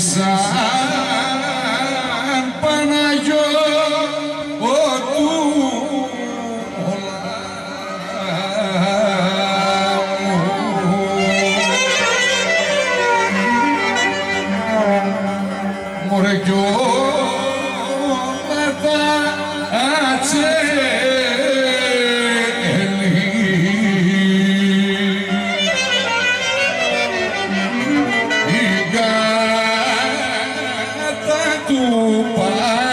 σαν Παναγιώτου Μωρέ κι όλα τα Yeah.